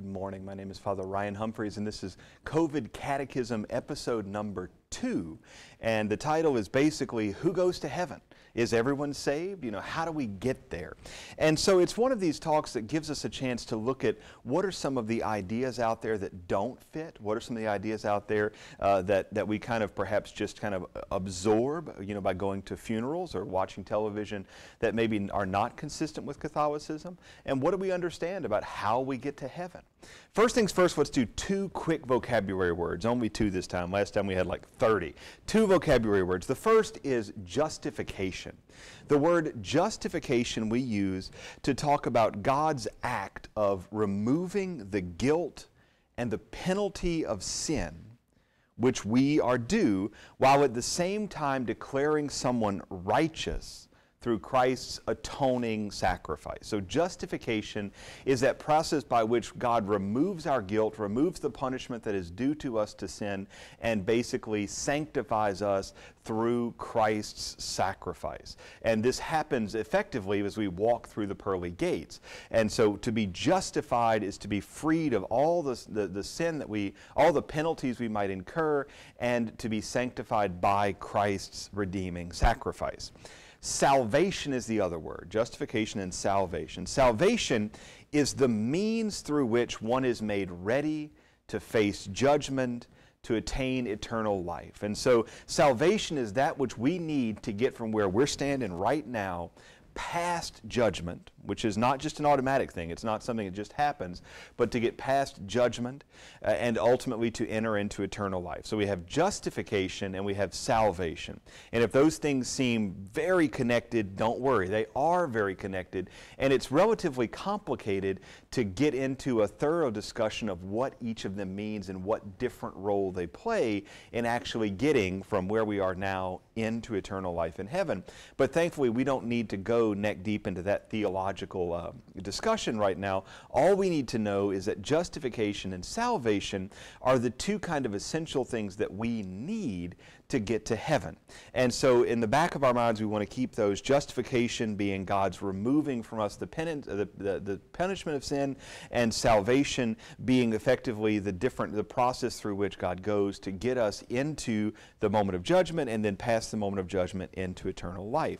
Good morning. My name is Father Ryan Humphreys, and this is COVID Catechism episode number two. And the title is basically Who Goes to Heaven? Is everyone saved? You know, how do we get there? And so it's one of these talks that gives us a chance to look at what are some of the ideas out there that don't fit? What are some of the ideas out there uh, that, that we kind of perhaps just kind of absorb, you know, by going to funerals or watching television that maybe are not consistent with Catholicism? And what do we understand about how we get to heaven? First things first, let's do two quick vocabulary words. Only two this time. Last time we had like 30. Two vocabulary words. The first is justification. The word justification we use to talk about God's act of removing the guilt and the penalty of sin which we are due, while at the same time declaring someone righteous through Christ's atoning sacrifice. So, justification is that process by which God removes our guilt, removes the punishment that is due to us to sin, and basically sanctifies us through Christ's sacrifice. And this happens effectively as we walk through the pearly gates. And so, to be justified is to be freed of all the, the, the sin that we, all the penalties we might incur, and to be sanctified by Christ's redeeming sacrifice. Salvation is the other word, justification and salvation. Salvation is the means through which one is made ready to face judgment, to attain eternal life. And so salvation is that which we need to get from where we're standing right now past judgment, which is not just an automatic thing, it's not something that just happens, but to get past judgment uh, and ultimately to enter into eternal life. So we have justification and we have salvation. And if those things seem very connected, don't worry, they are very connected. And it's relatively complicated to get into a thorough discussion of what each of them means and what different role they play in actually getting from where we are now into eternal life in heaven. But thankfully, we don't need to go neck deep into that theological uh, discussion right now. All we need to know is that justification and salvation are the two kind of essential things that we need to get to heaven. And so, in the back of our minds, we want to keep those justification being God's removing from us the, penance, the, the, the punishment of sin, and salvation being effectively the different the process through which God goes to get us into the moment of judgment and then past the moment of judgment into eternal life.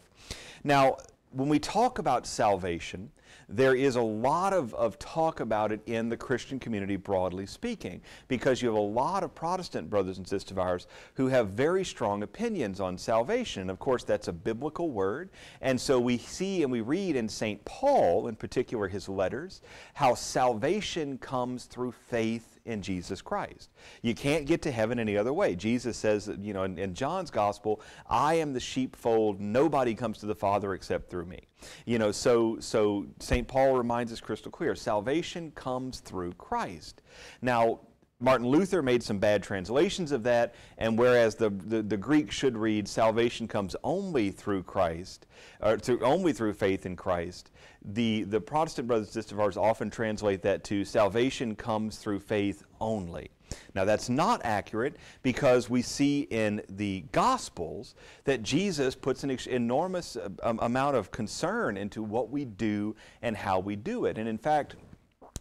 Now, when we talk about salvation, there is a lot of, of talk about it in the Christian community, broadly speaking, because you have a lot of Protestant brothers and sisters of ours who have very strong opinions on salvation. Of course, that's a biblical word. And so we see and we read in St. Paul, in particular his letters, how salvation comes through faith in Jesus Christ. You can't get to heaven any other way. Jesus says, you know, in, in, John's gospel, I am the sheepfold. Nobody comes to the Father except through me. You know, so so St. Paul reminds us crystal clear, salvation comes through Christ. Now, Martin Luther made some bad translations of that, and whereas the, the, the, Greek should read, salvation comes only through Christ, or through, only through faith in Christ, the, the Protestant brothers and sisters of ours often translate that to salvation comes through faith only. Now, that's not accurate because we see in the Gospels that Jesus puts an enormous um, amount of concern into what we do and how we do it. And in fact,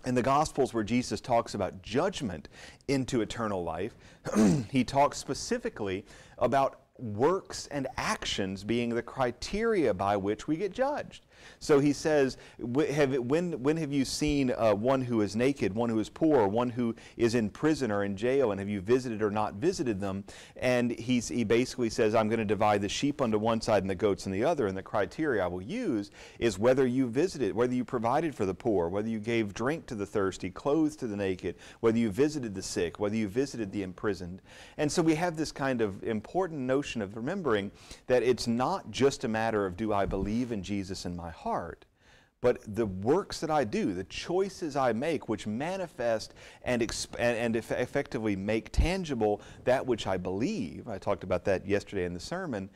in the Gospels, where Jesus talks about judgment into eternal life, he talks specifically about works and actions being the criteria by which we get judged. So he says, have, when, when have you seen uh, one who is naked, one who is poor, one who is in prison or in jail, and have you visited or not visited them? And he's, he basically says, I'm going to divide the sheep onto one side and the goats on the other. And the criteria I will use is whether you visited, whether you provided for the poor, whether you gave drink to the thirsty, clothes to the naked, whether you visited the sick, whether you visited the imprisoned. And so we have this kind of important notion of remembering that it's not just a matter of do I believe in Jesus in my heart, but the works that I do, the choices I make, which manifest and, and, eff- effectively make tangible that which I believe, I talked about that yesterday in the sermon,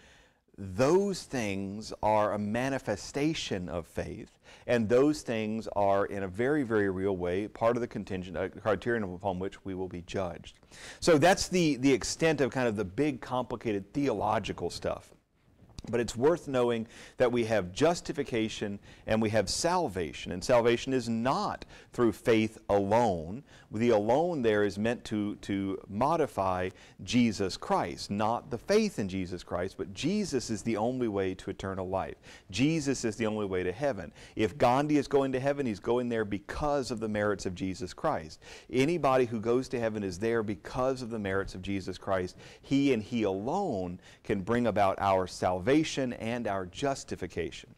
those things are a manifestation of faith, and those things are, in a very, very real way, part of the contingent uh, criterion upon which we will be judged. So that's the, the extent of kind of the big, complicated theological stuff. But it's worth knowing that we have justification and we have salvation. And salvation is not through faith alone. The alone there is meant to, to modify Jesus Christ, not the faith in Jesus Christ, but Jesus is the only way to eternal life. Jesus is the only way to heaven. If Gandhi is going to heaven, he's going there because of the merits of Jesus Christ. Anybody who goes to heaven is there because of the merits of Jesus Christ. He and He alone can bring about our salvation salvation and our justification.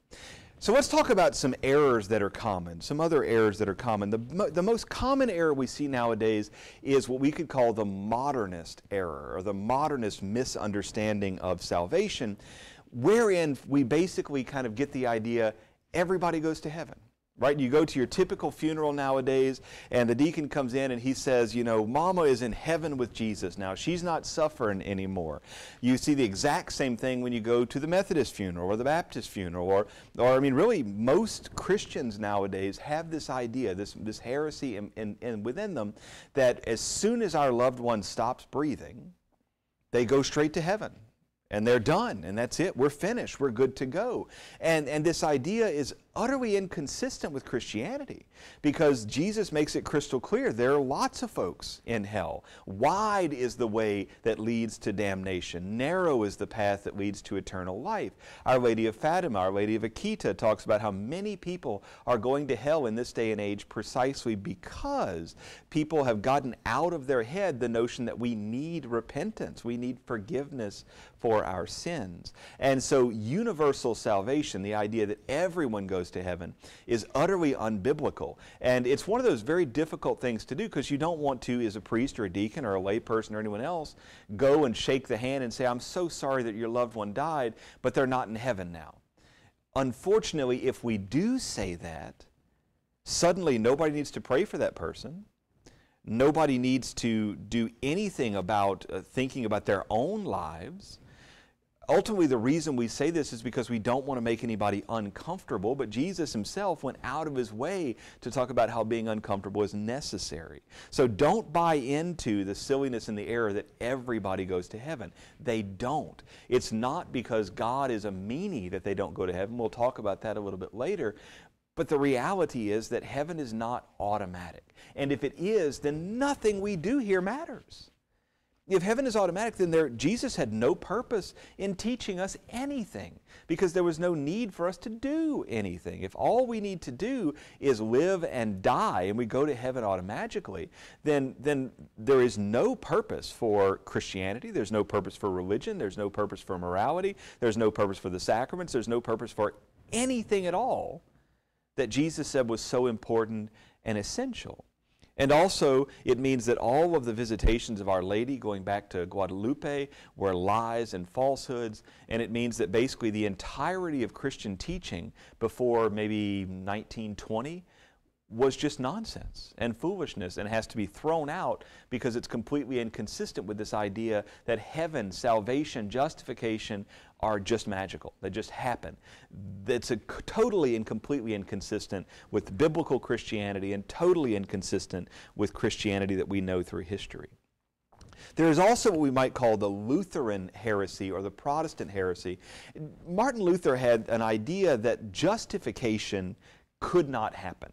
So let's talk about some errors that are common, some other errors that are common. The, the most common error we see nowadays is what we could call the modernist error or the modernist misunderstanding of salvation, wherein we basically kind of get the idea everybody goes to heaven right? You go to your typical funeral nowadays, and the deacon comes in and he says, you know, Mama is in heaven with Jesus now. She's not suffering anymore. You see the exact same thing when you go to the Methodist funeral or the Baptist funeral, or, or I mean, really, most Christians nowadays have this idea, this, this heresy in, in, in within them, that as soon as our loved one stops breathing, they go straight to heaven and they're done and that's it we're finished we're good to go and and this idea is utterly inconsistent with Christianity because Jesus makes it crystal clear there are lots of folks in hell. Wide is the way that leads to damnation, narrow is the path that leads to eternal life. Our Lady of Fatima, Our Lady of Akita talks about how many people are going to hell in this day and age precisely because people have gotten out of their head the notion that we need repentance, we need forgiveness for our sins. And so universal salvation, the idea that everyone goes goes to heaven is utterly unbiblical. And it's one of those very difficult things to do because you don't want to, as a priest or a deacon or a layperson or anyone else, go and shake the hand and say, I'm so sorry that your loved one died, but they're not in heaven now. Unfortunately, if we do say that, suddenly nobody needs to pray for that person. Nobody needs to do anything about uh, thinking about their own lives ultimately the reason we say this is because we don't want to make anybody uncomfortable but jesus himself went out of his way to talk about how being uncomfortable is necessary. So don't buy into the silliness and the error that everybody goes to heaven. They don't. It's not because god is a meanie that they don't go to heaven. We'll talk about that a little bit later. But the reality is that heaven is not automatic. And if it is then nothing we do here matters if heaven is automatic, then there, Jesus had no purpose in teaching us anything because there was no need for us to do anything. If all we need to do is live and die and we go to heaven automatically, then, then there is no purpose for Christianity, there's no purpose for religion, there's no purpose for morality, there's no purpose for the sacraments, there's no purpose for anything at all that Jesus said was so important and essential. And also, it means that all of the visitations of Our Lady going back to Guadalupe were lies and falsehoods. And it means that basically the entirety of Christian teaching before maybe 1920 was just nonsense and foolishness and has to be thrown out because it's completely inconsistent with this idea that heaven, salvation, justification are just magical. They just happen. A, totally and completely inconsistent with biblical Christianity and totally inconsistent with Christianity that we know through history. There is also what we might call the Lutheran heresy or the Protestant heresy. Martin Luther had an idea that justification could not happen.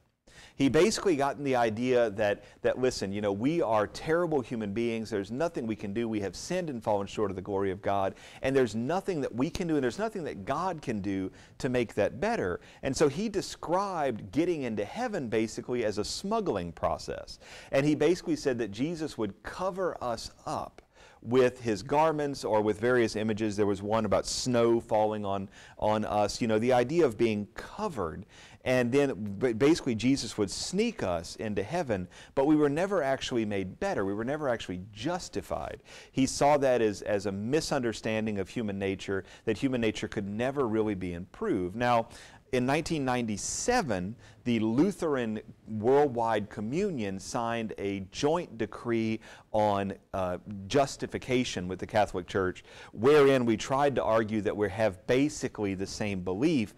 He basically gotten the idea that, that, listen, you know, we are terrible human beings. There's nothing we can do. We have sinned and fallen short of the glory of God. And there's nothing that we can do, and there's nothing that God can do to make that better. And so he described getting into heaven basically as a smuggling process. And he basically said that Jesus would cover us up with his garments or with various images. There was one about snow falling on, on us. You know, the idea of being covered and then basically, Jesus would sneak us into heaven, but we were never actually made better. We were never actually justified. He saw that as, as a misunderstanding of human nature, that human nature could never really be improved. Now, in 1997, the Lutheran Worldwide Communion signed a joint decree on uh, justification with the Catholic Church, wherein we tried to argue that we have basically the same belief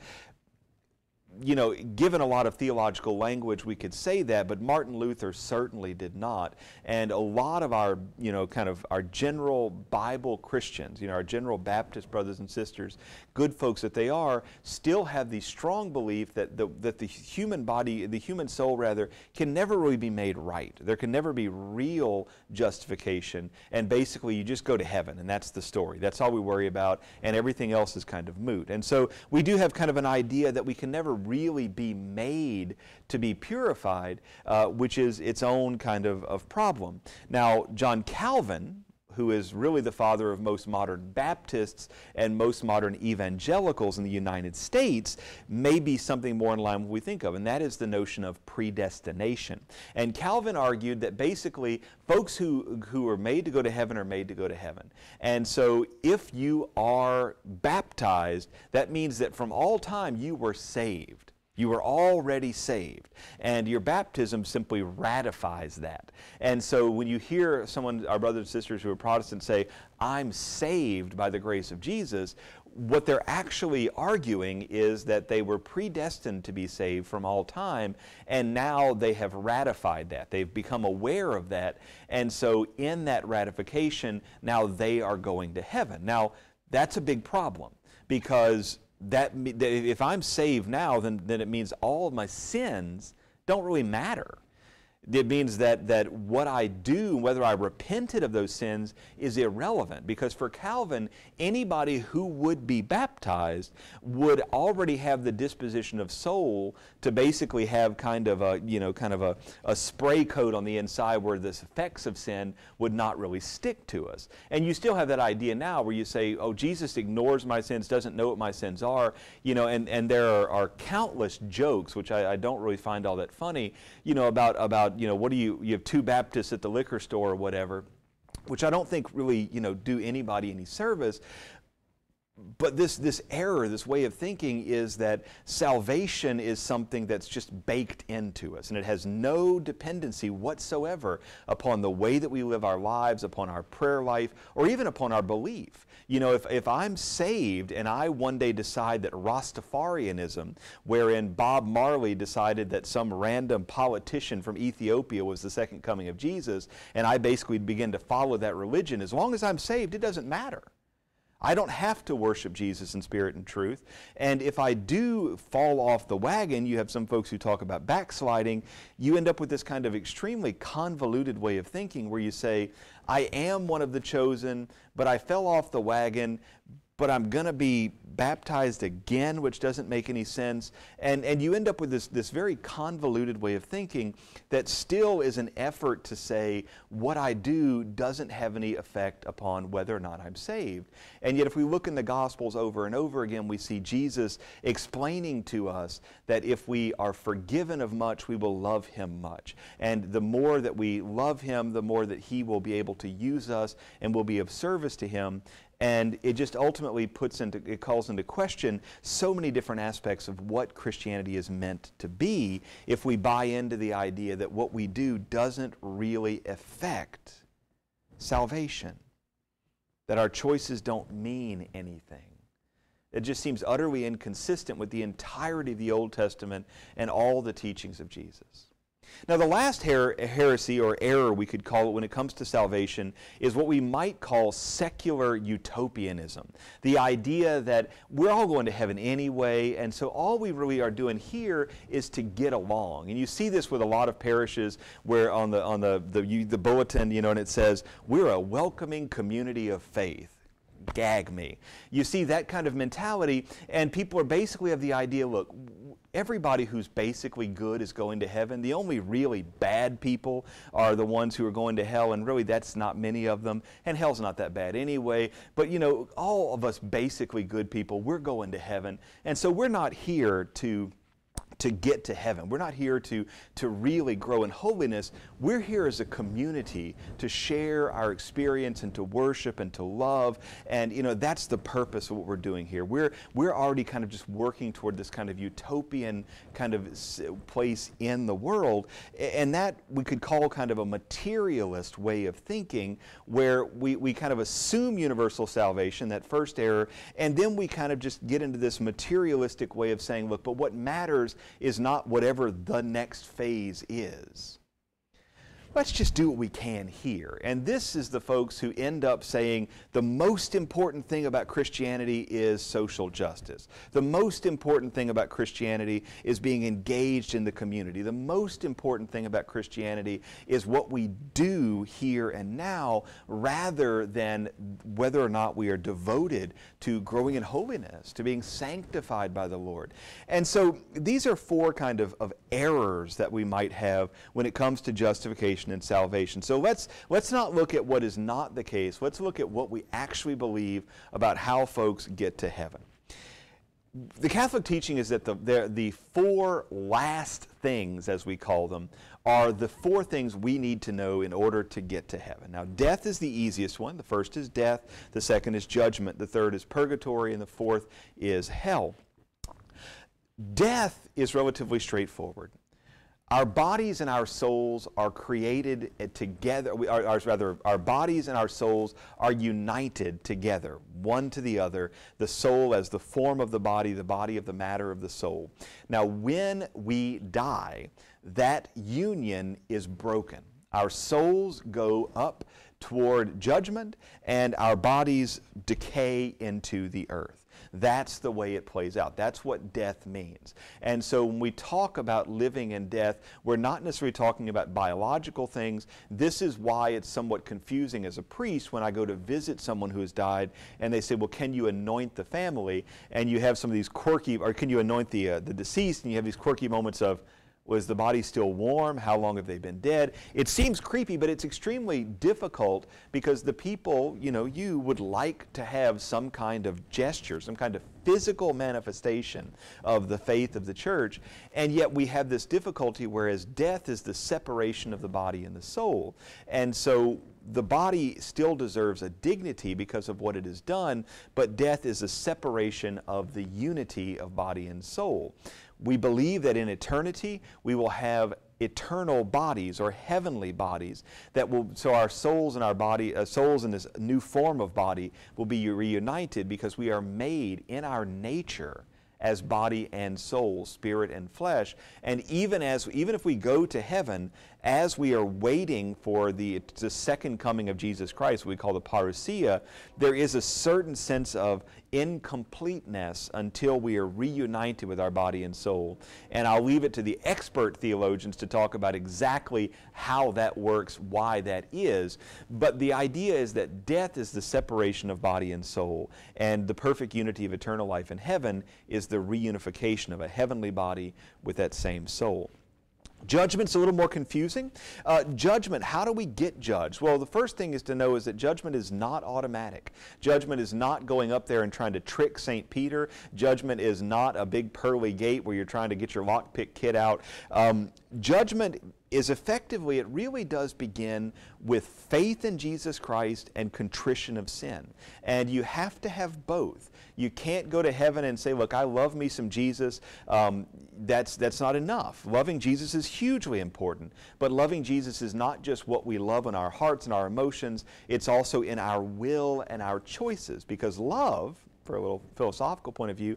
you know, given a lot of theological language, we could say that, but Martin Luther certainly did not. And a lot of our, you know, kind of our general Bible Christians, you know, our general Baptist brothers and sisters, good folks that they are, still have the strong belief that the, that the human body, the human soul rather, can never really be made right. There can never be real justification. And basically, you just go to heaven, and that's the story. That's all we worry about, and everything else is kind of moot. And so we do have kind of an idea that we can never really be made to be purified, uh, which is its own kind of, of problem. Now, John Calvin, who is really the father of most modern Baptists and most modern evangelicals in the United States, may be something more in line with what we think of, and that is the notion of predestination. And Calvin argued that basically folks who, who are made to go to heaven are made to go to heaven. And so if you are baptized, that means that from all time you were saved. You were already saved. And your baptism simply ratifies that. And so when you hear someone, our brothers and sisters who are Protestant, say, I'm saved by the grace of Jesus, what they're actually arguing is that they were predestined to be saved from all time, and now they have ratified that. They've become aware of that. And so in that ratification, now they are going to heaven. Now, that's a big problem because that, if I'm saved now, then, then it means all my sins don't really matter. It means that, that what I do, whether I repented of those sins, is irrelevant. Because for Calvin, anybody who would be baptized would already have the disposition of soul to basically have kind of a, you know, kind of a, a spray coat on the inside where the effects of sin would not really stick to us. And you still have that idea now where you say, oh, Jesus ignores my sins, doesn't know what my sins are, you know, and, and there are, are countless jokes, which I, I don't really find all that funny, you know, about, about you know, what do you, you have two Baptists at the liquor store or whatever, which I don't think really, you know, do anybody any service but this, this error, this way of thinking is that salvation is something that's just baked into us and it has no dependency whatsoever upon the way that we live our lives, upon our prayer life, or even upon our belief. You know, if, if I'm saved and I one day decide that Rastafarianism, wherein Bob Marley decided that some random politician from Ethiopia was the second coming of Jesus, and I basically begin to follow that religion, as long as I'm saved, it doesn't matter. I don't have to worship Jesus in spirit and truth. And if I do fall off the wagon, you have some folks who talk about backsliding, you end up with this kind of extremely convoluted way of thinking where you say, I am one of the chosen, but I fell off the wagon, but I'm going to be baptized again, which doesn't make any sense. And, and you end up with this, this very convoluted way of thinking that still is an effort to say what I do doesn't have any effect upon whether or not I'm saved. And yet, if we look in the Gospels over and over again, we see Jesus explaining to us that if we are forgiven of much, we will love Him much. And the more that we love Him, the more that He will be able to use us and will be of service to Him. And it just ultimately puts into, it calls into question so many different aspects of what Christianity is meant to be if we buy into the idea that what we do doesn't really affect salvation, that our choices don't mean anything. It just seems utterly inconsistent with the entirety of the Old Testament and all the teachings of Jesus. Now, the last her heresy or error we could call it when it comes to salvation is what we might call secular utopianism. The idea that we're all going to heaven anyway, and so all we really are doing here is to get along. And you see this with a lot of parishes where on the, on the, the, the bulletin, you know, and it says, we're a welcoming community of faith gag me. You see that kind of mentality, and people are basically of the idea look, everybody who's basically good is going to heaven. The only really bad people are the ones who are going to hell, and really that's not many of them, and hell's not that bad anyway. But you know, all of us basically good people, we're going to heaven, and so we're not here to to get to heaven. We're not here to, to really grow in holiness. We're here as a community to share our experience and to worship and to love. And, you know, that's the purpose of what we're doing here. We're, we're already kind of just working toward this kind of utopian kind of place in the world. And that we could call kind of a materialist way of thinking where we, we kind of assume universal salvation, that first error, and then we kind of just get into this materialistic way of saying, look, but what matters is not whatever the next phase is let's just do what we can here. And this is the folks who end up saying the most important thing about Christianity is social justice. The most important thing about Christianity is being engaged in the community. The most important thing about Christianity is what we do here and now rather than whether or not we are devoted to growing in holiness, to being sanctified by the Lord. And so these are four kind of, of errors that we might have when it comes to justification and salvation. So let's, let's not look at what is not the case. Let's look at what we actually believe about how folks get to heaven. The Catholic teaching is that the, the four last things, as we call them, are the four things we need to know in order to get to heaven. Now, death is the easiest one. The first is death, the second is judgment, the third is purgatory, and the fourth is hell. Death is relatively straightforward. Our bodies and our souls are created together, rather, our bodies and our souls are united together, one to the other, the soul as the form of the body, the body of the matter of the soul. Now, when we die, that union is broken. Our souls go up toward judgment, and our bodies decay into the earth. That's the way it plays out. That's what death means. And so when we talk about living and death, we're not necessarily talking about biological things. This is why it's somewhat confusing as a priest when I go to visit someone who has died and they say, well, can you anoint the family? And you have some of these quirky, or can you anoint the, uh, the deceased? And you have these quirky moments of, was the body still warm? How long have they been dead? It seems creepy, but it's extremely difficult because the people, you know, you would like to have some kind of gesture, some kind of physical manifestation of the faith of the church. And yet we have this difficulty whereas death is the separation of the body and the soul. And so the body still deserves a dignity because of what it has done, but death is a separation of the unity of body and soul. We believe that in eternity we will have eternal bodies or heavenly bodies that will so our souls and our body uh, souls in this new form of body will be reunited because we are made in our nature as body and soul, spirit and flesh. And even as even if we go to heaven, as we are waiting for the, the second coming of Jesus Christ, we call the parousia, there is a certain sense of incompleteness until we are reunited with our body and soul. And I'll leave it to the expert theologians to talk about exactly how that works, why that is. But the idea is that death is the separation of body and soul, and the perfect unity of eternal life in heaven is the reunification of a heavenly body with that same soul. Judgment's a little more confusing. Uh, judgment, how do we get judged? Well, the first thing is to know is that judgment is not automatic. Judgment is not going up there and trying to trick St. Peter. Judgment is not a big pearly gate where you're trying to get your lockpick kit out. Um, judgment is effectively, it really does begin with faith in Jesus Christ and contrition of sin. And you have to have both. You can't go to heaven and say, look, I love me some Jesus. Um, that's, that's not enough. Loving Jesus is hugely important, but loving Jesus is not just what we love in our hearts and our emotions, it's also in our will and our choices, because love, for a little philosophical point of view,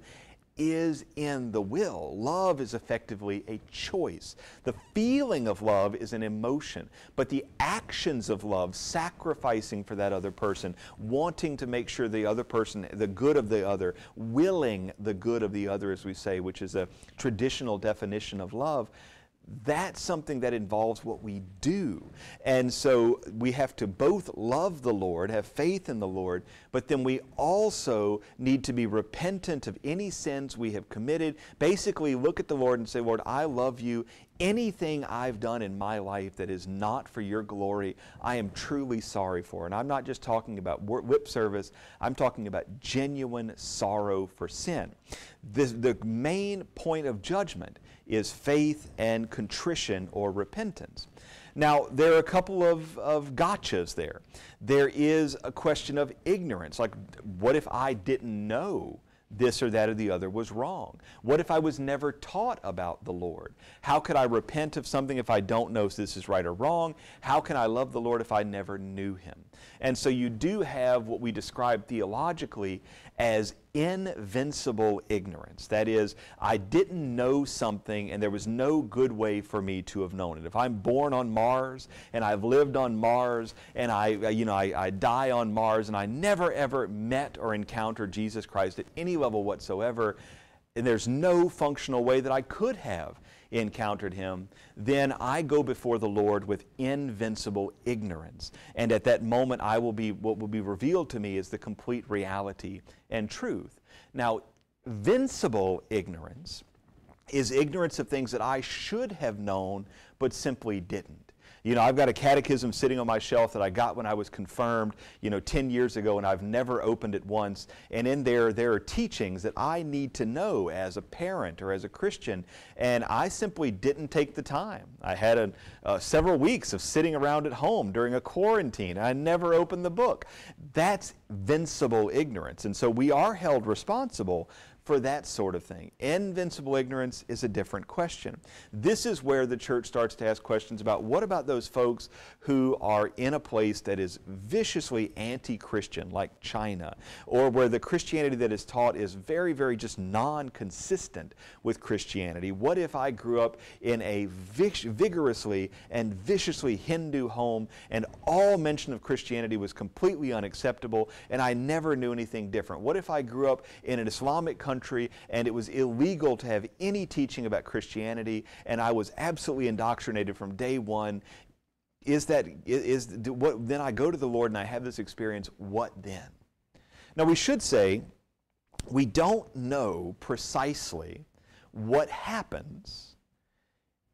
is in the will. Love is effectively a choice. The feeling of love is an emotion, but the actions of love, sacrificing for that other person, wanting to make sure the other person, the good of the other, willing the good of the other, as we say, which is a traditional definition of love, that's something that involves what we do. And so we have to both love the Lord, have faith in the Lord, but then we also need to be repentant of any sins we have committed. Basically, look at the Lord and say, Lord, I love you. Anything I've done in my life that is not for your glory, I am truly sorry for. And I'm not just talking about whip service, I'm talking about genuine sorrow for sin. This, the main point of judgment is faith and contrition or repentance. Now, there are a couple of, of gotchas there. There is a question of ignorance. Like, what if I didn't know this or that or the other was wrong? What if I was never taught about the Lord? How could I repent of something if I don't know if this is right or wrong? How can I love the Lord if I never knew Him? And so you do have what we describe theologically as invincible ignorance. That is, I didn't know something and there was no good way for me to have known it. If I'm born on Mars and I've lived on Mars and I, uh, you know, I, I die on Mars and I never ever met or encountered Jesus Christ at any level whatsoever, and there's no functional way that I could have encountered him, then I go before the Lord with invincible ignorance. And at that moment, I will be, what will be revealed to me is the complete reality and truth. Now, vincible ignorance is ignorance of things that I should have known but simply didn't. You know, I've got a catechism sitting on my shelf that I got when I was confirmed, you know, 10 years ago, and I've never opened it once. And in there, there are teachings that I need to know as a parent or as a Christian, and I simply didn't take the time. I had a, uh, several weeks of sitting around at home during a quarantine. I never opened the book. That's vincible ignorance. And so we are held responsible for that sort of thing. Invincible ignorance is a different question. This is where the church starts to ask questions about what about those folks who are in a place that is viciously anti Christian, like China, or where the Christianity that is taught is very, very just non consistent with Christianity? What if I grew up in a vigorously and viciously Hindu home and all mention of Christianity was completely unacceptable and I never knew anything different? What if I grew up in an Islamic country? Country, and it was illegal to have any teaching about Christianity, and I was absolutely indoctrinated from day one. Is that, is, what, then I go to the Lord and I have this experience, what then? Now, we should say, we don't know precisely what happens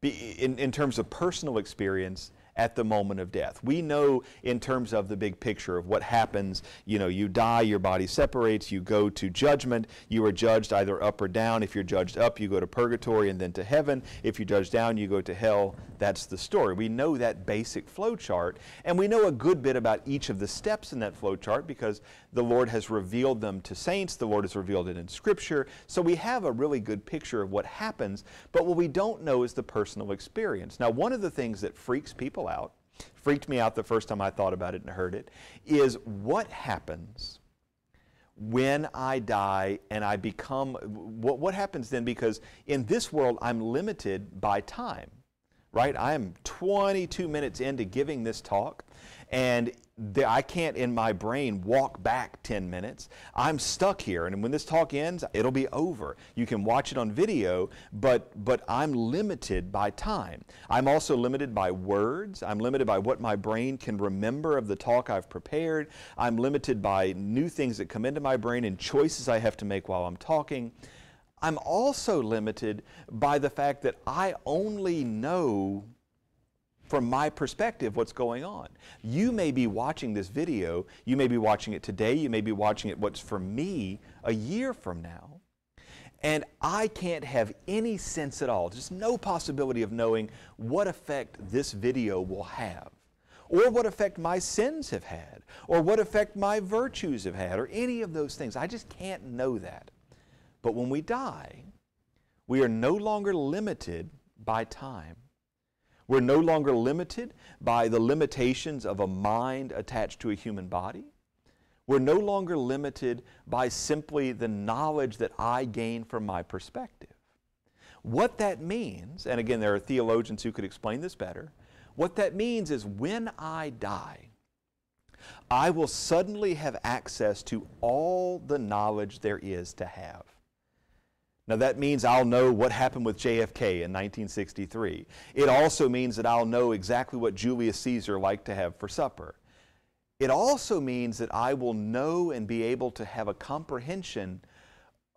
in, in terms of personal experience at the moment of death. We know in terms of the big picture of what happens, you know, you die, your body separates, you go to judgment, you are judged either up or down. If you're judged up, you go to purgatory and then to heaven. If you're judged down, you go to hell. That's the story. We know that basic flow chart, and we know a good bit about each of the steps in that flow chart because the Lord has revealed them to saints, the Lord has revealed it in Scripture. So we have a really good picture of what happens, but what we don't know is the personal experience. Now, one of the things that freaks people out, freaked me out the first time I thought about it and heard it, is what happens when I die and I become, what, what happens then? Because in this world, I'm limited by time, right? I'm 22 minutes into giving this talk, and the, I can't in my brain walk back 10 minutes. I'm stuck here, and when this talk ends, it'll be over. You can watch it on video, but, but I'm limited by time. I'm also limited by words. I'm limited by what my brain can remember of the talk I've prepared. I'm limited by new things that come into my brain and choices I have to make while I'm talking. I'm also limited by the fact that I only know from my perspective what's going on. You may be watching this video, you may be watching it today, you may be watching it what's for me a year from now. And I can't have any sense at all, just no possibility of knowing what effect this video will have, or what effect my sins have had, or what effect my virtues have had, or any of those things. I just can't know that. But when we die, we are no longer limited by time. We're no longer limited by the limitations of a mind attached to a human body. We're no longer limited by simply the knowledge that I gain from my perspective. What that means, and again, there are theologians who could explain this better, what that means is when I die, I will suddenly have access to all the knowledge there is to have. Now, that means I'll know what happened with JFK in 1963. It also means that I'll know exactly what Julius Caesar liked to have for supper. It also means that I will know and be able to have a comprehension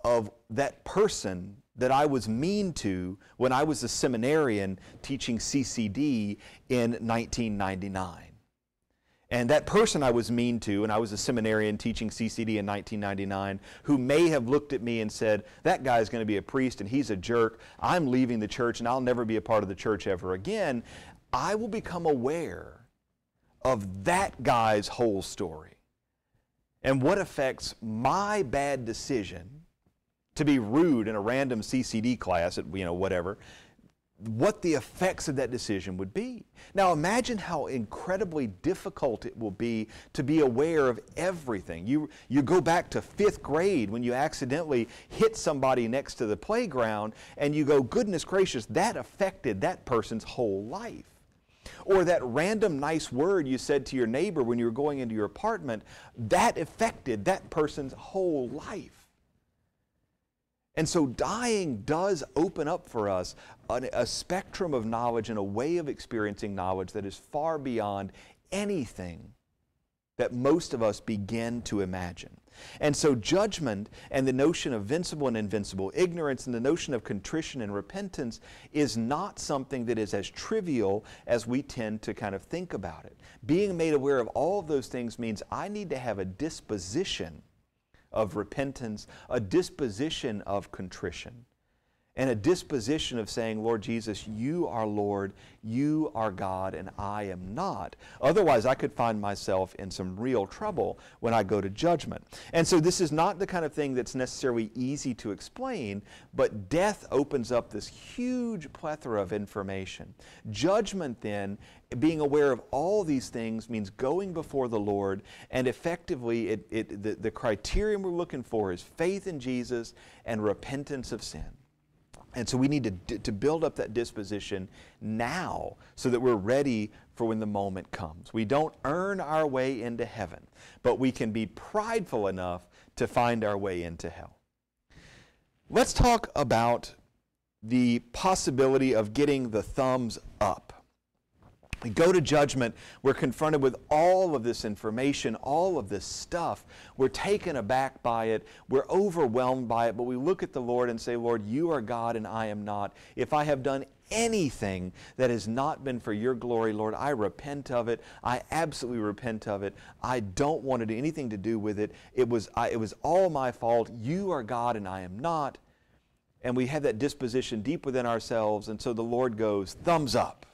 of that person that I was mean to when I was a seminarian teaching CCD in 1999. And that person I was mean to, and I was a seminarian teaching CCD in 1999, who may have looked at me and said, That guy's going to be a priest and he's a jerk. I'm leaving the church and I'll never be a part of the church ever again. I will become aware of that guy's whole story and what affects my bad decision to be rude in a random CCD class at, you know, whatever what the effects of that decision would be. Now imagine how incredibly difficult it will be to be aware of everything. You, you go back to fifth grade when you accidentally hit somebody next to the playground and you go, goodness gracious, that affected that person's whole life. Or that random nice word you said to your neighbor when you were going into your apartment, that affected that person's whole life. And so dying does open up for us a, a, spectrum of knowledge and a way of experiencing knowledge that is far beyond anything that most of us begin to imagine. And so judgment and the notion of vincible and invincible, ignorance and the notion of contrition and repentance is not something that is as trivial as we tend to kind of think about it. Being made aware of all of those things means I need to have a disposition of repentance, a disposition of contrition, and a disposition of saying, Lord Jesus, you are Lord, you are God, and I am not. Otherwise, I could find myself in some real trouble when I go to judgment. And so, this is not the kind of thing that's necessarily easy to explain, but death opens up this huge plethora of information. Judgment, then, being aware of all these things means going before the Lord, and effectively, it, it, the, the criterion we're looking for is faith in Jesus and repentance of sin. And so we need to, to build up that disposition now so that we're ready for when the moment comes. We don't earn our way into heaven, but we can be prideful enough to find our way into hell. Let's talk about the possibility of getting the thumbs up. We go to judgment, we're confronted with all of this information, all of this stuff. We're taken aback by it, we're overwhelmed by it, but we look at the Lord and say, Lord, you are God and I am not. If I have done anything that has not been for your glory, Lord, I repent of it. I absolutely repent of it. I don't want to do anything to do with it. It was, I, it was all my fault. You are God and I am not. And we have that disposition deep within ourselves, and so the Lord goes, thumbs up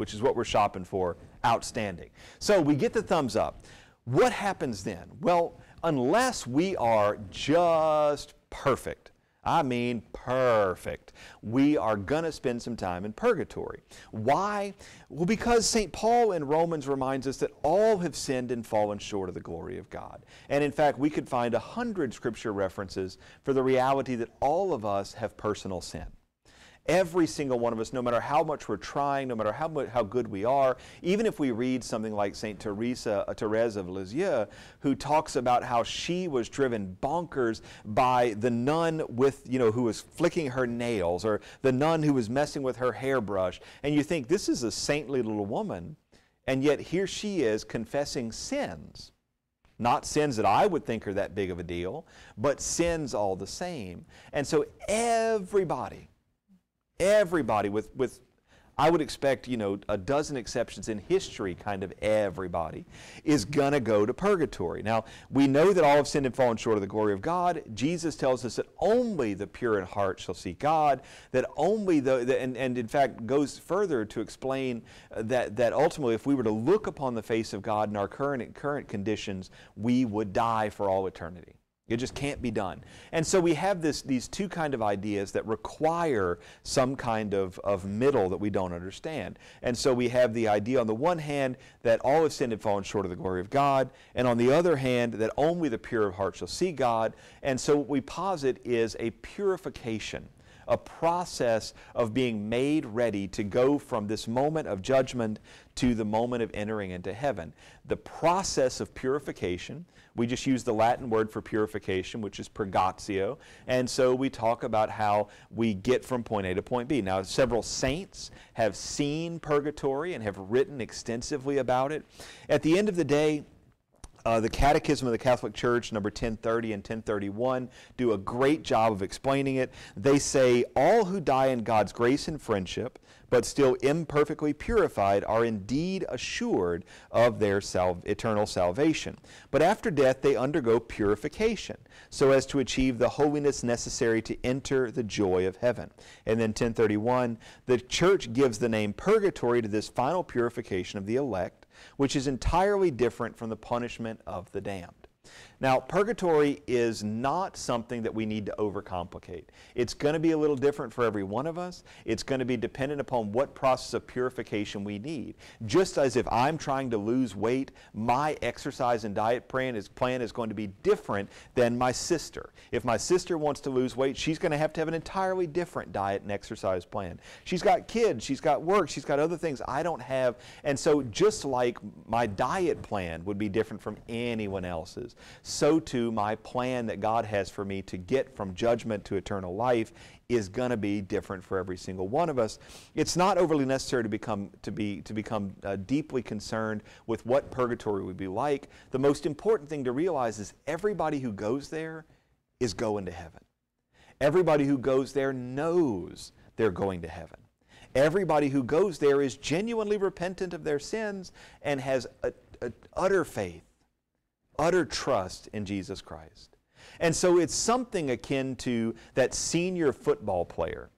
which is what we're shopping for, outstanding. So we get the thumbs up. What happens then? Well, unless we are just perfect, I mean perfect, we are going to spend some time in purgatory. Why? Well, because St. Paul in Romans reminds us that all have sinned and fallen short of the glory of God. And in fact, we could find a hundred scripture references for the reality that all of us have personal sin. Every single one of us, no matter how much we're trying, no matter how, much, how good we are, even if we read something like St. Teresa, uh, Therese of Lisieux, who talks about how she was driven bonkers by the nun with, you know, who was flicking her nails, or the nun who was messing with her hairbrush, and you think, this is a saintly little woman, and yet here she is confessing sins. Not sins that I would think are that big of a deal, but sins all the same. And so everybody, everybody with, with I would expect, you know, a dozen exceptions in history, kind of everybody, is going to go to purgatory. Now, we know that all have sinned and fallen short of the glory of God. Jesus tells us that only the pure in heart shall see God, that only the, and, and in fact goes further to explain uh, that, that ultimately if we were to look upon the face of God in our current, current conditions, we would die for all eternity. It just can't be done. And so we have this, these two kind of ideas that require some kind of, of middle that we don't understand. And so we have the idea on the one hand that all have sinned and fallen short of the glory of God, and on the other hand that only the pure of heart shall see God. And so what we posit is a purification a process of being made ready to go from this moment of judgment to the moment of entering into heaven. The process of purification, we just use the Latin word for purification, which is purgatio, and so we talk about how we get from point A to point B. Now, several saints have seen purgatory and have written extensively about it. At the end of the day, uh, the Catechism of the Catholic Church, number 1030 and 1031, do a great job of explaining it. They say, All who die in God's grace and friendship but still imperfectly purified, are indeed assured of their sal- eternal salvation. But after death, they undergo purification, so as to achieve the holiness necessary to enter the joy of heaven. And then 1031, the church gives the name purgatory to this final purification of the elect, which is entirely different from the punishment of the damned. Now, purgatory is not something that we need to overcomplicate. It's going to be a little different for every one of us. It's going to be dependent upon what process of purification we need. Just as if I'm trying to lose weight, my exercise and diet plan is, plan is going to be different than my sister. If my sister wants to lose weight, she's going to have to have an entirely different diet and exercise plan. She's got kids, she's got work, she's got other things I don't have. And so, just like my diet plan would be different from anyone else's, so too my plan that God has for me to get from judgment to eternal life is going to be different for every single one of us. It's not overly necessary to become to be to become uh, deeply concerned with what purgatory would be like. The most important thing to realize is everybody who goes there is going to heaven. Everybody who goes there knows they're going to heaven. Everybody who goes there is genuinely repentant of their sins and has a, a utter faith utter trust in Jesus Christ. And so it's something akin to that senior football player,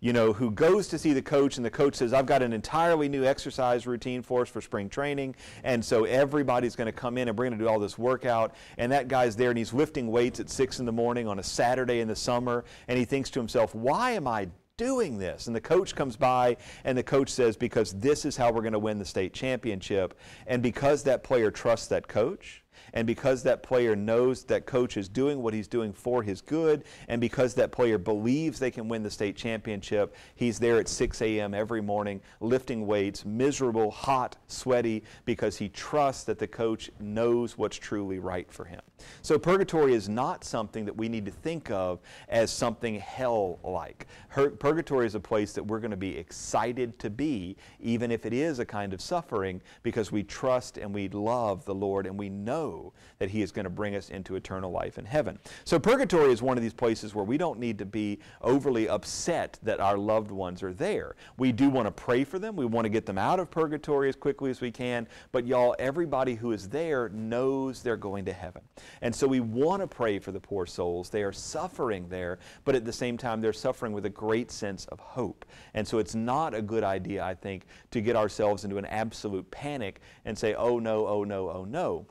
you know, who goes to see the coach and the coach says, I've got an entirely new exercise routine for us for spring training. And so everybody's going to come in and we're going to do all this workout. And that guy's there and he's lifting weights at six in the morning on a Saturday in the summer. And he thinks to himself, why am I doing this? And the coach comes by and the coach says, because this is how we're going to win the state championship. And because that player trusts that coach, and because that player knows that coach is doing what he's doing for his good, and because that player believes they can win the state championship, he's there at 6 a.m. every morning lifting weights, miserable, hot, sweaty, because he trusts that the coach knows what's truly right for him. So purgatory is not something that we need to think of as something hell like. Purgatory is a place that we're going to be excited to be, even if it is a kind of suffering, because we trust and we love the Lord and we know that He is going to bring us into eternal life in heaven. So, purgatory is one of these places where we don't need to be overly upset that our loved ones are there. We do want to pray for them, we want to get them out of purgatory as quickly as we can, but y'all, everybody who is there knows they're going to heaven. And so, we want to pray for the poor souls. They are suffering there, but at the same time, they're suffering with a great sense of hope. And so, it's not a good idea, I think, to get ourselves into an absolute panic and say, oh no, oh no, oh no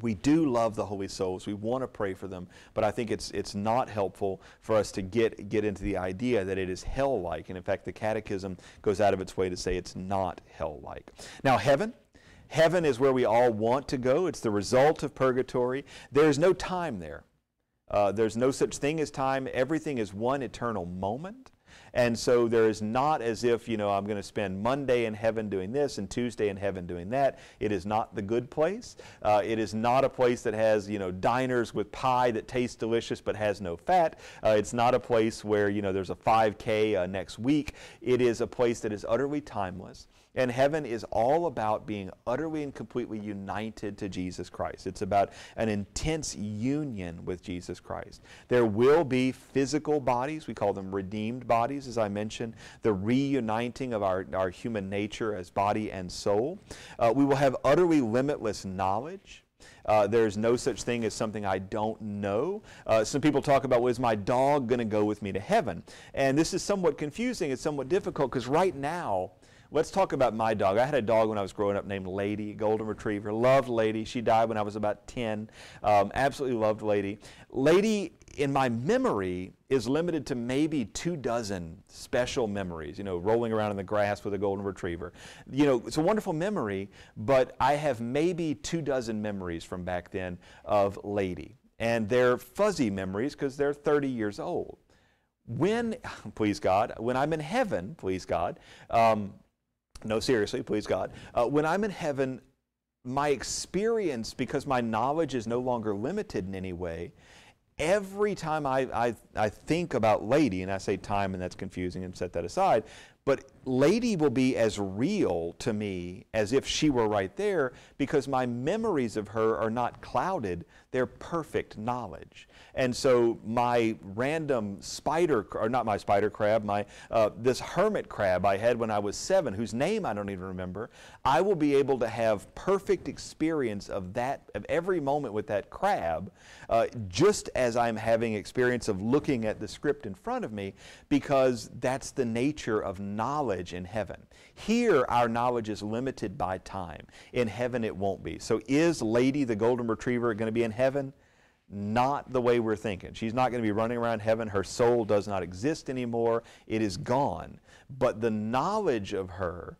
we do love the holy souls. We want to pray for them, but I think it's it's not helpful for us to get get into the idea that it is hell-like. And in fact, the Catechism goes out of its way to say it's not hell-like. Now, heaven. Heaven is where we all want to go. It's the result of purgatory. There's no time there. Uh, there's no such thing as time. Everything is one eternal moment. And so there is not as if, you know, I'm going to spend Monday in heaven doing this and Tuesday in heaven doing that. It is not the good place. Uh, it is not a place that has, you know, diners with pie that tastes delicious but has no fat. Uh, it's not a place where, you know, there's a 5K uh, next week. It is a place that is utterly timeless. And heaven is all about being utterly and completely united to Jesus Christ. It's about an intense union with Jesus Christ. There will be physical bodies, we call them redeemed bodies, as I mentioned, the reuniting of our, our human nature as body and soul. Uh, we will have utterly limitless knowledge. Uh, there's no such thing as something I don't know. Uh, some people talk about, well, is my dog going to go with me to heaven? And this is somewhat confusing. It's somewhat difficult because right now, Let's talk about my dog. I had a dog when I was growing up named Lady, golden retriever. Loved Lady. She died when I was about 10. Um, absolutely loved Lady. Lady, in my memory, is limited to maybe two dozen special memories, you know, rolling around in the grass with a golden retriever. You know, it's a wonderful memory, but I have maybe two dozen memories from back then of Lady. And they're fuzzy memories because they're 30 years old. When, please God, when I'm in heaven, please God, um, no, seriously, please God. Uh, when I'm in heaven, my experience, because my knowledge is no longer limited in any way, every time I, I, I think about Lady, and I say time and that's confusing and set that aside, but Lady will be as real to me as if she were right there because my memories of her are not clouded, they're perfect knowledge. And so my random spider, or not my spider crab, my uh, this hermit crab I had when I was seven, whose name I don't even remember, I will be able to have perfect experience of that, of every moment with that crab, uh, just as I'm having experience of looking at the script in front of me, because that's the nature of knowledge in heaven. Here, our knowledge is limited by time. In heaven, it won't be. So, is Lady the Golden Retriever going to be in heaven? not the way we're thinking. She's not going to be running around heaven. Her soul does not exist anymore. It is gone. But the knowledge of her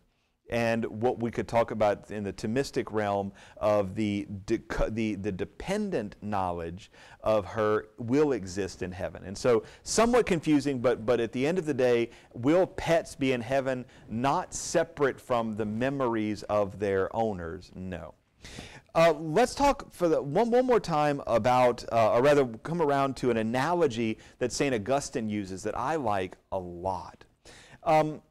and what we could talk about in the Thomistic realm of the, the, the dependent knowledge of her will exist in heaven. And so, somewhat confusing, but, but at the end of the day, will pets be in heaven not separate from the memories of their owners? No. Uh, let's talk for the, one, one more time about, uh, or rather, come around to an analogy that St. Augustine uses that I like a lot. Um,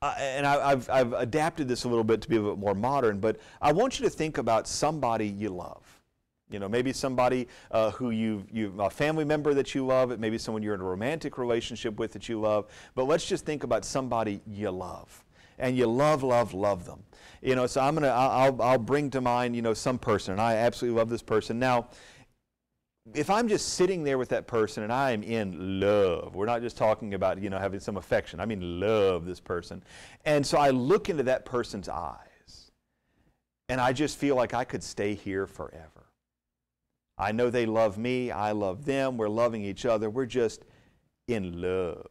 uh, and I, have I've adapted this a little bit to be a bit more modern, but I want you to think about somebody you love. You know, maybe somebody uh, who you, you, a family member that you love, it maybe someone you're in a romantic relationship with that you love, but let's just think about somebody you love. And you love, love, love them. You know, so I'm to, I'll, I'll bring to mind, you know, some person, and I absolutely love this person. Now, if I'm just sitting there with that person and I am in love, we're not just talking about, you know, having some affection. I mean, love this person. And so I look into that person's eyes and I just feel like I could stay here forever. I know they love me. I love them. We're loving each other. We're just in love.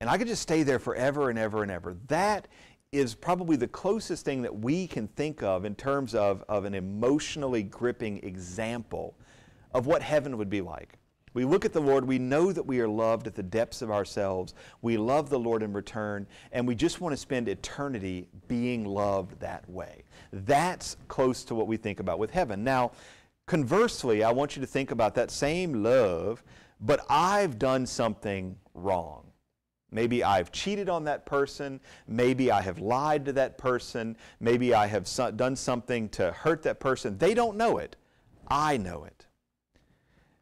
And I could just stay there forever and ever and ever. That is probably the closest thing that we can think of in terms of, of an emotionally gripping example of what heaven would be like. We look at the Lord, we know that we are loved at the depths of ourselves. We love the Lord in return, and we just want to spend eternity being loved that way. That's close to what we think about with heaven. Now, conversely, I want you to think about that same love, but I've done something wrong. Maybe I've cheated on that person. Maybe I have lied to that person. Maybe I have done something to hurt that person. They don't know it. I know it.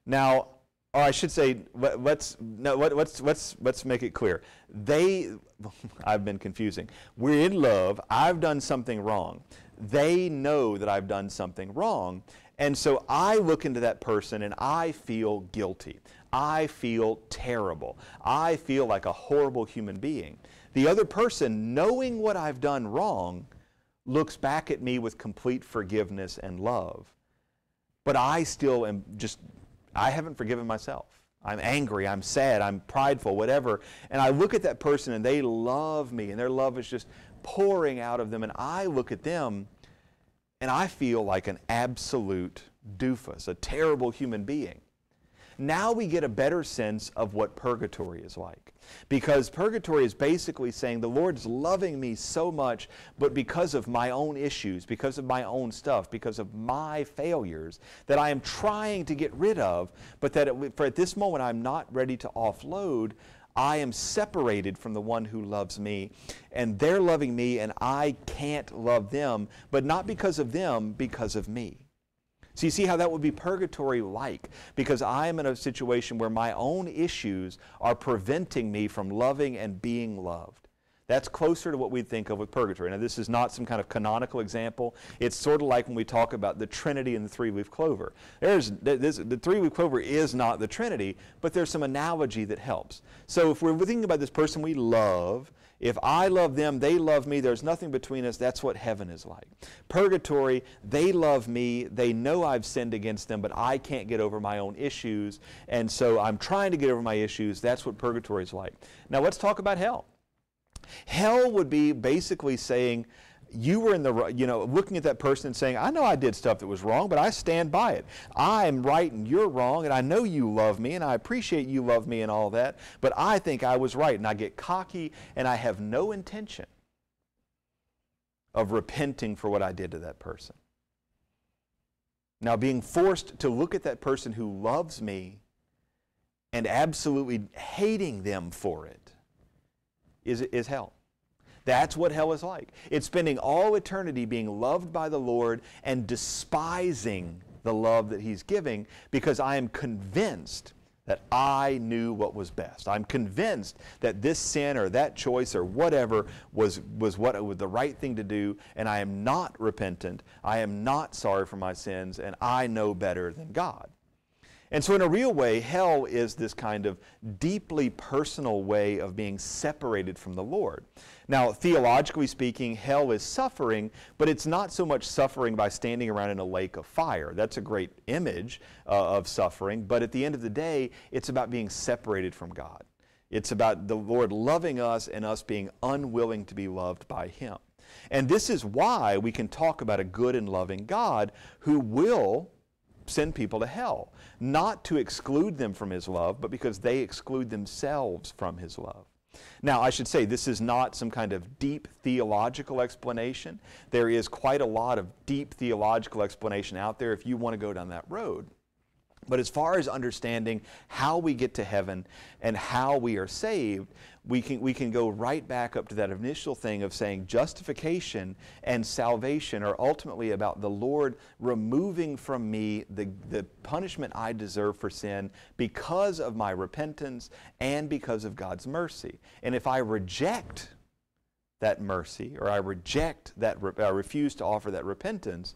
Now, or I should say, let's, no, let's, let's, let's make it clear. They, I've been confusing. We're in love. I've done something wrong. They know that I've done something wrong. And so I look into that person and I feel guilty. I feel terrible. I feel like a horrible human being. The other person, knowing what I've done wrong, looks back at me with complete forgiveness and love. But I still am just I haven't forgiven myself. I'm angry, I'm sad, I'm prideful, whatever. And I look at that person and they love me and their love is just pouring out of them. And I look at them and I feel like an absolute doofus, a terrible human being. Now we get a better sense of what purgatory is like. Because purgatory is basically saying the Lord's loving me so much, but because of my own issues, because of my own stuff, because of my failures that I am trying to get rid of, but that it, for at this moment I'm not ready to offload. I am separated from the one who loves me, and they're loving me, and I can't love them, but not because of them, because of me. So you see how that would be purgatory like because I am in a situation where my own issues are preventing me from loving and being loved. That's closer to what we think of with purgatory. Now, this is not some kind of canonical example. It's sort of like when we talk about the Trinity and the three leaf clover. There's, this, the three leaf clover is not the Trinity, but there's some analogy that helps. So, if we're thinking about this person we love, if I love them, they love me, there's nothing between us, that's what heaven is like. Purgatory, they love me, they know I've sinned against them, but I can't get over my own issues, and so I'm trying to get over my issues. That's what purgatory is like. Now let's talk about hell. Hell would be basically saying, you were in the right, you know looking at that person and saying i know i did stuff that was wrong but i stand by it i'm right and you're wrong and i know you love me and i appreciate you love me and all that but i think i was right and i get cocky and i have no intention of repenting for what i did to that person now being forced to look at that person who loves me and absolutely hating them for it is, is hell. That's what hell is like. It's spending all eternity being loved by the Lord and despising the love that He's giving because I am convinced that I knew what was best. I'm convinced that this sin or that choice or whatever was, was what was the right thing to do, and I am not repentant. I am not sorry for my sins, and I know better than God. And so, in a real way, hell is this kind of deeply personal way of being separated from the Lord. Now, theologically speaking, hell is suffering, but it's not so much suffering by standing around in a lake of fire. That's a great image uh, of suffering, but at the end of the day, it's about being separated from God. It's about the Lord loving us and us being unwilling to be loved by Him. And this is why we can talk about a good and loving God who will send people to hell, not to exclude them from His love, but because they exclude themselves from His love. Now, I should say this is not some kind of deep theological explanation. There is quite a lot of deep theological explanation out there if you want to go down that road. But as far as understanding how we get to heaven and how we are saved, we can, we can go right back up to that initial thing of saying justification and salvation are ultimately about the Lord removing from me the, the punishment I deserve for sin because of my repentance and because of God's mercy. And if I reject that mercy or I reject that, I refuse to offer that repentance,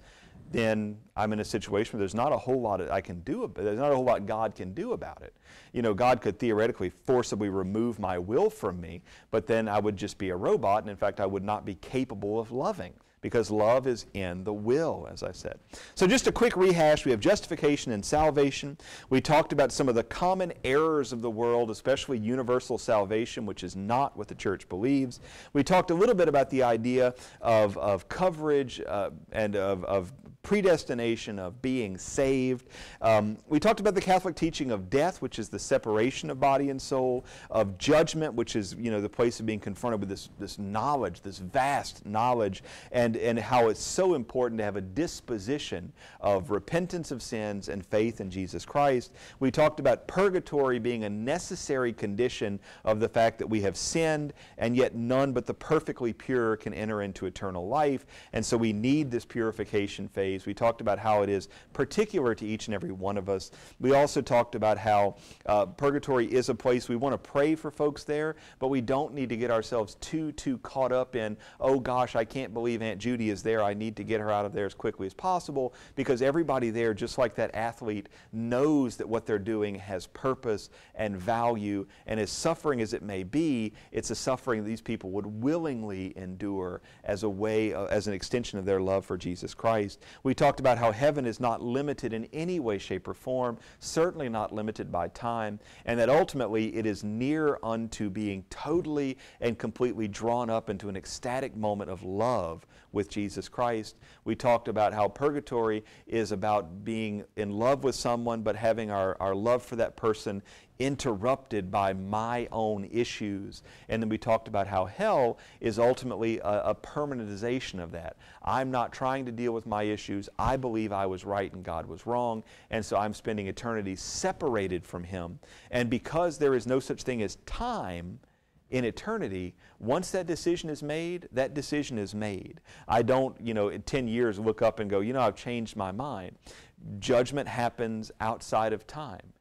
then I'm in a situation where there's not a whole lot I can do. About, There's not a whole lot God can do about it. You know, God could theoretically forcibly remove my will from me, but then I would just be a robot, and in fact, I would not be capable of loving because love is in the will, as I said. So, just a quick rehash we have justification and salvation. We talked about some of the common errors of the world, especially universal salvation, which is not what the church believes. We talked a little bit about the idea of, of coverage uh, and of, of predestination of being saved. Um, we talked about the Catholic teaching of death, which is the separation of body and soul, of judgment, which is you know the place of being confronted with this, this knowledge, this vast knowledge, and, and how it's so important to have a disposition of repentance of sins and faith in Jesus Christ. We talked about purgatory being a necessary condition of the fact that we have sinned, and yet none but the perfectly pure can enter into eternal life, and so we need this purification phase We talked about how it is particular to each and every one of us. We also talked about how uh, purgatory is a place we want to pray for folks there, but we don't need to get ourselves too, too caught up in, oh gosh, I can't believe Aunt Judy is there. I need to get her out of there as quickly as possible because everybody there, just like that athlete, knows that what they're doing has purpose and value. And as suffering as it may be, it's a suffering these people would willingly endure as a way, uh, as an extension of their love for Jesus Christ. We talked about how heaven is not limited in any way, shape, or form, certainly not limited by time, and that ultimately it is near unto being totally and completely drawn up into an ecstatic moment of love with Jesus Christ. We talked about how purgatory is about being in love with someone, but having our, our love for that person interrupted by my own issues. And then we talked about how hell is ultimately a, a, permanentization of that. I'm not trying to deal with my issues. I believe I was right and God was wrong. And so I'm spending eternity separated from Him. And because there is no such thing as time, in eternity, once that decision is made, that decision is made. I don't, you know, in 10 years look up and go, you know, I've changed my mind. Judgment happens outside of time.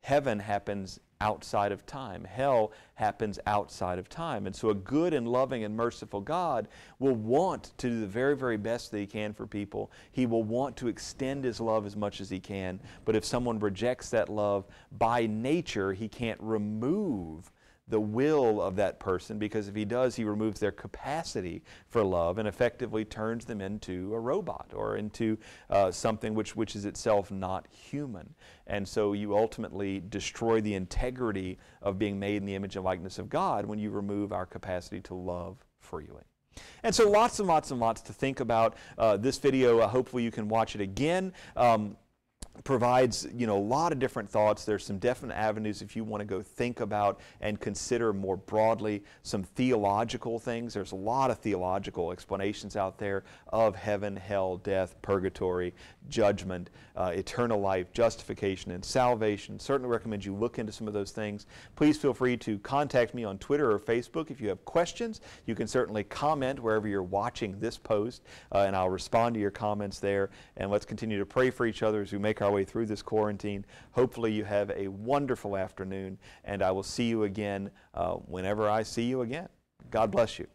Heaven happens outside of time. Hell happens outside of time. And so a good and loving and merciful God will want to do the very, very best that He can for people. He will want to extend His love as much as He can. But if someone rejects that love, by nature, He can't remove the will of that person because if he does, he removes their capacity for love and effectively turns them into a robot or into uh, something which, which is itself not human. And so you ultimately destroy the integrity of being made in the image and likeness of God when you remove our capacity to love freely. And so lots and lots and lots to think about. Uh, this video, uh, hopefully you can watch it again. Um, provides you know a lot of different thoughts. There's some definite avenues if you want to go think about and consider more broadly some theological things. There's a lot of theological explanations out there of heaven hell death purgatory judgment uh, eternal life justification and salvation. Certainly recommend you look into some of those things. Please feel free to contact me on twitter or facebook if you have questions. You can certainly comment wherever you're watching this post uh, and i'll respond to your comments there. And let's continue to pray for each other as we make our our way through this quarantine. Hopefully, you have a wonderful afternoon, and I will see you again uh, whenever I see you again. God bless you.